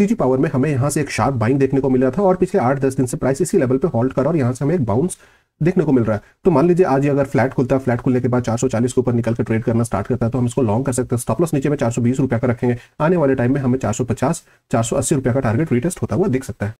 CG power में हमें यहाँ से एक शार्प बाइंग देखने को मिल रहा था और पिछले आठ, दस दिन से प्राइस इसी लेवल पे होल्ड कर और यहाँ से हमें एक बाउंस देखने को मिल रहा है। तो मान लीजिए आज अगर फ्लैट खुलता है फ्लैट खुलने के बाद 440 के ऊपर निकल कर ट्रेड करना स्टार्ट करता है तो हम इसको लॉन्ग कर सकते हैं। स्टॉपलॉस नीचे में चार सौ का रखेंगे, आने वाले टाइम में हमें 450 480 रुपए का टारगेट रिटेस्ट होता हुआ दिख सकता है।